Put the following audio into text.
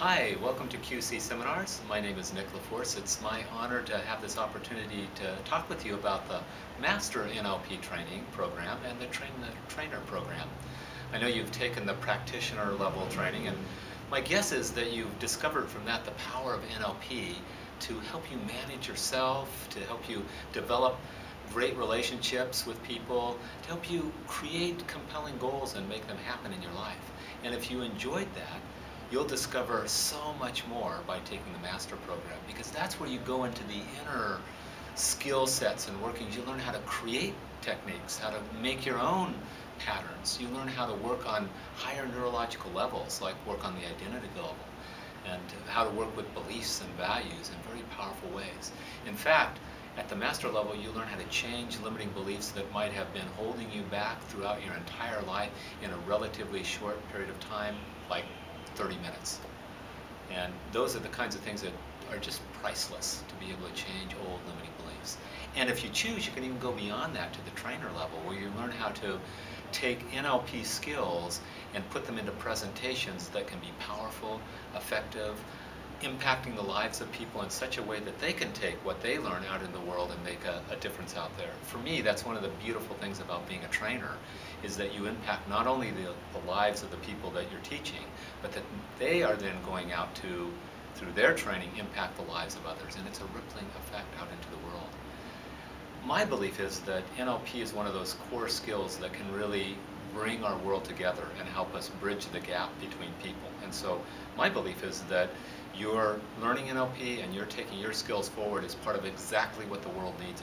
Hi, welcome to QC Seminars. My name is Nick LeForce. It's my honor to have this opportunity to talk with you about the Master NLP Training Program and the Train the Trainer Program. I know you've taken the practitioner level training and my guess is that you've discovered from that the power of NLP to help you manage yourself, to help you develop great relationships with people, to help you create compelling goals and make them happen in your life. And if you enjoyed that, you'll discover so much more by taking the master program because that's where you go into the inner skill sets and workings. You learn how to create techniques, how to make your own patterns. You learn how to work on higher neurological levels, like work on the identity level, and how to work with beliefs and values in very powerful ways. In fact, at the master level, you learn how to change limiting beliefs that might have been holding you back throughout your entire life in a relatively short period of time, like 30 minutes. And those are the kinds of things that are just priceless to be able to change old limiting beliefs. And if you choose, you can even go beyond that to the trainer level where you learn how to take NLP skills and put them into presentations that can be powerful, effective, impacting the lives of people in such a way that they can take what they learn out in the world and make a, a, difference out there. For me, that's one of the beautiful things about being a trainer, is that you impact not only the, the lives of the people that you're teaching, but that they are then going out to, through their training, impact the lives of others. And it's a rippling effect out into the world. My belief is that NLP is one of those core skills that can really bring our world together and help us bridge the gap between people. And so my belief is that you're learning NLP and you're taking your skills forward is part of exactly what the world needs